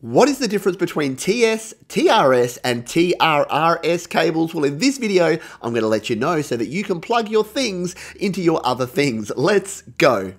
What is the difference between TS, TRS, and TRRS cables? Well, in this video, I'm going to let you know so that you can plug your things into your other things. Let's go.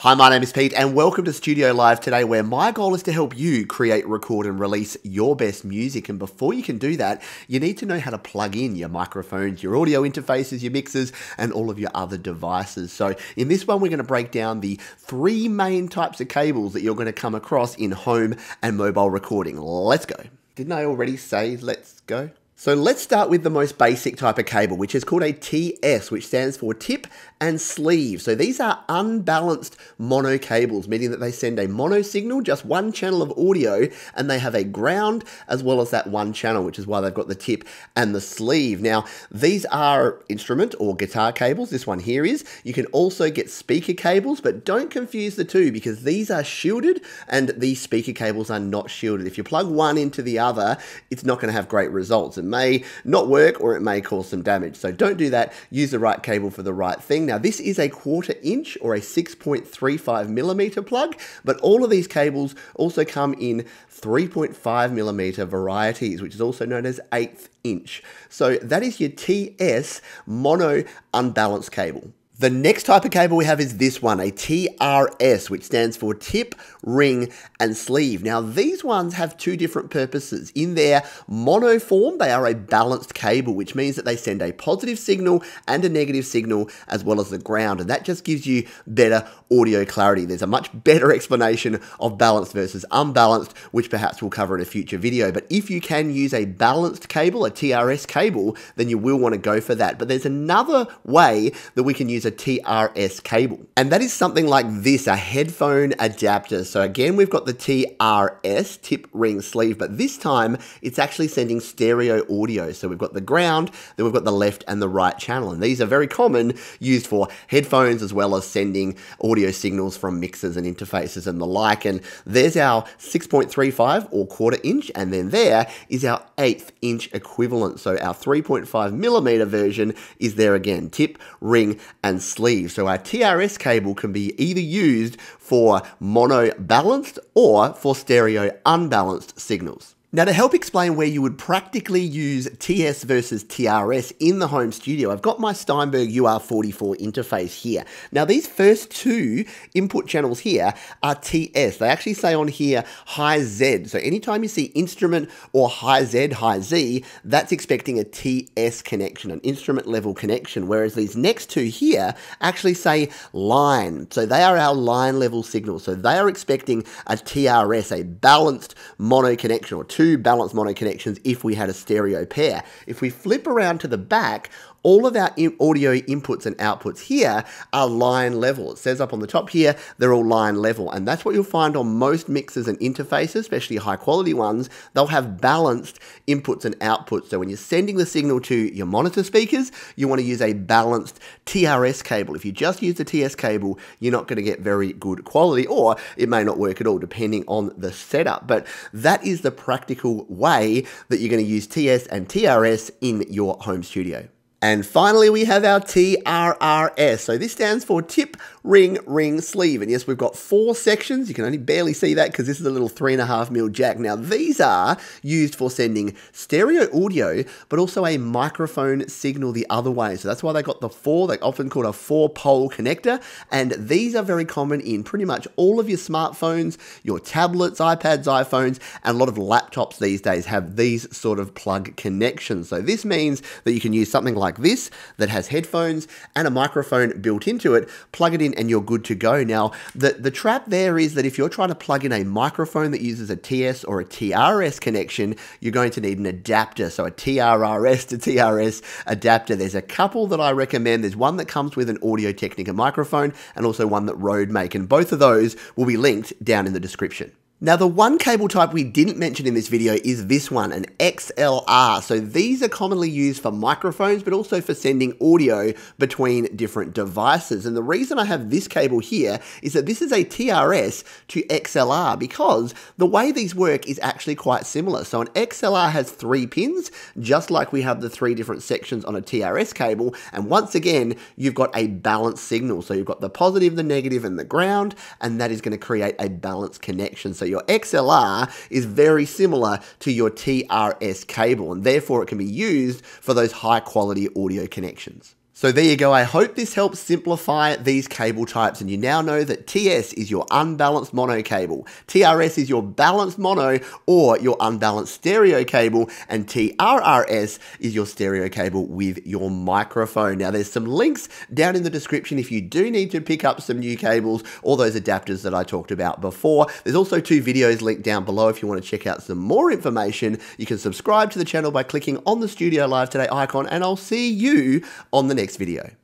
Hi, my name is Pete, and welcome to Studio Live today, where my goal is to help you create, record, and release your best music. And before you can do that, you need to know how to plug in your microphones, your audio interfaces, your mixers, and all of your other devices. So, in this one, we're going to break down the three main types of cables that you're going to come across in home and mobile recording. Let's go. Didn't I already say let's go? So let's start with the most basic type of cable, which is called a TS, which stands for tip and sleeve. So these are unbalanced mono cables, meaning that they send a mono signal, just one channel of audio, and they have a ground as well as that one channel, which is why they've got the tip and the sleeve. Now, these are instrument or guitar cables. This one here is. You can also get speaker cables, but don't confuse the two because these are shielded and these speaker cables are not shielded. If you plug one into the other, it's not going to have great results may not work or it may cause some damage. So don't do that. Use the right cable for the right thing. Now, this is a quarter inch or a 6.35 millimeter plug, but all of these cables also come in 3.5 millimeter varieties, which is also known as eighth inch. So that is your TS mono unbalanced cable. The next type of cable we have is this one, a TRS, which stands for tip, ring, and sleeve. Now, these ones have two different purposes. In their mono form, they are a balanced cable, which means that they send a positive signal and a negative signal, as well as the ground, and that just gives you better audio clarity. There's a much better explanation of balanced versus unbalanced, which perhaps we'll cover in a future video. But if you can use a balanced cable, a TRS cable, then you will want to go for that. But there's another way that we can use a TRS cable. And that is something like this, a headphone adapter. So again, we've got the TRS, tip ring sleeve, but this time it's actually sending stereo audio. So we've got the ground, then we've got the left and the right channel. And these are very common, used for headphones as well as sending audio signals from mixers and interfaces and the like. And there's our 6.35 or quarter inch, and then there is our eighth inch equivalent. So our 3.5 millimeter version is there again, tip, ring, and sleeve. So our TRS cable can be either used for mono balanced or for stereo unbalanced signals. Now to help explain where you would practically use TS versus TRS in the home studio, I've got my Steinberg UR44 interface here. Now these first two input channels here are TS. They actually say on here high Z. So anytime you see instrument or high Z, high Z, that's expecting a TS connection, an instrument level connection. Whereas these next two here actually say line. So they are our line level signals. So they are expecting a TRS, a balanced mono connection or two two balanced mono connections if we had a stereo pair. If we flip around to the back, all of our audio inputs and outputs here are line level. It says up on the top here, they're all line level. And that's what you'll find on most mixers and interfaces, especially high quality ones. They'll have balanced inputs and outputs. So when you're sending the signal to your monitor speakers, you want to use a balanced TRS cable. If you just use the TS cable, you're not going to get very good quality, or it may not work at all, depending on the setup. But that is the practical way that you're going to use TS and TRS in your home studio. And finally, we have our TRRS. So this stands for tip, ring, ring, sleeve. And yes, we've got four sections. You can only barely see that because this is a little three and a half mil jack. Now, these are used for sending stereo audio, but also a microphone signal the other way. So that's why they got the four, they often called a four pole connector. And these are very common in pretty much all of your smartphones, your tablets, iPads, iPhones, and a lot of laptops these days have these sort of plug connections. So this means that you can use something like like this that has headphones and a microphone built into it, plug it in and you're good to go. Now, the, the trap there is that if you're trying to plug in a microphone that uses a TS or a TRS connection, you're going to need an adapter. So a TRRS to TRS adapter. There's a couple that I recommend. There's one that comes with an Audio Technica microphone and also one that Rode make. And both of those will be linked down in the description. Now, the one cable type we didn't mention in this video is this one, an XLR. So these are commonly used for microphones, but also for sending audio between different devices. And the reason I have this cable here is that this is a TRS to XLR because the way these work is actually quite similar. So an XLR has three pins, just like we have the three different sections on a TRS cable. And once again, you've got a balanced signal. So you've got the positive, the negative, and the ground, and that is going to create a balanced connection. So your XLR is very similar to your TRS cable, and therefore it can be used for those high quality audio connections. So there you go. I hope this helps simplify these cable types and you now know that TS is your unbalanced mono cable, TRS is your balanced mono or your unbalanced stereo cable, and TRRS is your stereo cable with your microphone. Now there's some links down in the description if you do need to pick up some new cables or those adapters that I talked about before. There's also two videos linked down below if you want to check out some more information. You can subscribe to the channel by clicking on the Studio Live Today icon and I'll see you on the next next video.